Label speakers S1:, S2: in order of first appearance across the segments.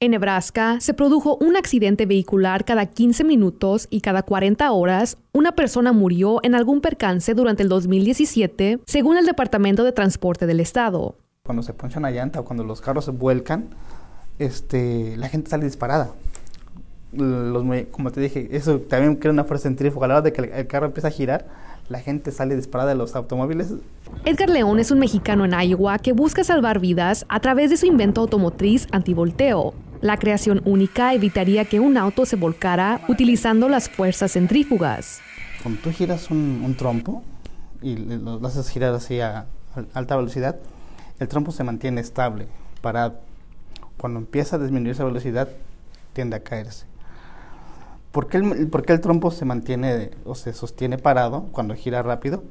S1: En Nebraska se produjo un accidente vehicular cada 15 minutos y cada 40 horas una persona murió en algún percance durante el 2017, según el Departamento de Transporte del Estado.
S2: Cuando se poncha una llanta o cuando los carros se vuelcan, este, la gente sale disparada. Los, como te dije, eso también crea una fuerza centrífuga. A la hora de que el carro empieza a girar, la gente sale disparada de los automóviles.
S1: Edgar León es un mexicano en Iowa que busca salvar vidas a través de su invento automotriz antivolteo. La creación única evitaría que un auto se volcara utilizando las fuerzas centrífugas.
S2: Cuando tú giras un, trompo y lo, haces girar así a, alta velocidad, el trompo se mantiene estable, parado. Cuando empieza a disminuir esa velocidad, tiende a caerse. ¿Por qué, el, ¿Por qué el trompo se mantiene o se sostiene parado cuando gira rápido?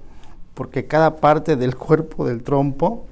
S2: Porque cada parte del cuerpo del trompo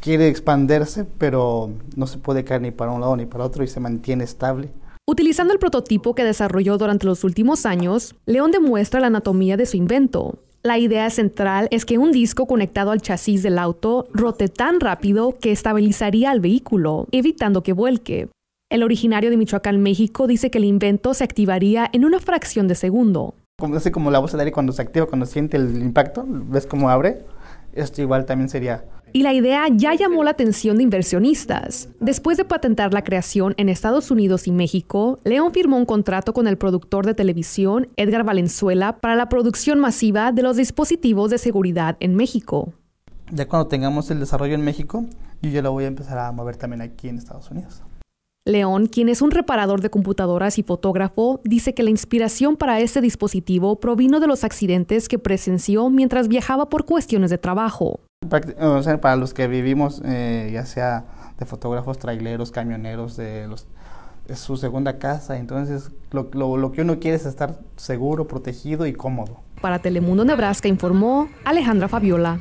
S2: quiere expandirse, pero no se puede caer ni para un lado ni para otro y se mantiene estable.
S1: Utilizando el prototipo que desarrolló durante los últimos años, León demuestra la anatomía de su invento. La idea central es que un disco conectado al chasis del auto rote tan rápido que estabilizaría al vehículo, evitando que vuelque. El originario de Michoacán, México, dice que el invento se activaría en una fracción de segundo.
S2: Como, así como la voz de aire cuando se activa, cuando siente el impacto, ¿ves cómo abre? Esto igual también sería
S1: y la idea ya llamó la atención de inversionistas. Después de patentar la creación en Estados Unidos y México, León firmó un contrato con el productor de televisión Edgar Valenzuela para la producción masiva de los dispositivos de seguridad en México.
S2: Ya cuando tengamos el desarrollo en México, yo ya lo voy a empezar a mover también aquí en Estados Unidos.
S1: León, quien es un reparador de computadoras y fotógrafo, dice que la inspiración para este dispositivo provino de los accidentes que presenció mientras viajaba por cuestiones de trabajo
S2: para los que vivimos, eh, ya sea de fotógrafos, traileros, camioneros, de los, es su segunda casa, entonces lo, lo que uno quiere es estar seguro, protegido y cómodo.
S1: Para Telemundo Nebraska informó Alejandra Fabiola.